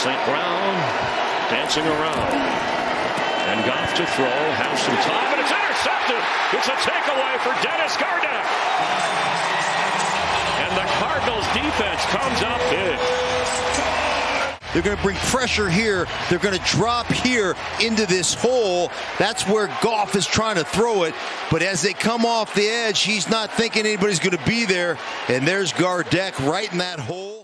St. Brown dancing around. And Goff to throw, Have some time, and it's intercepted. It's a takeaway for Dennis Gardeck. And the Cardinals defense comes up big. They're going to bring pressure here. They're going to drop here into this hole. That's where Goff is trying to throw it. But as they come off the edge, he's not thinking anybody's going to be there. And there's Gardeck right in that hole.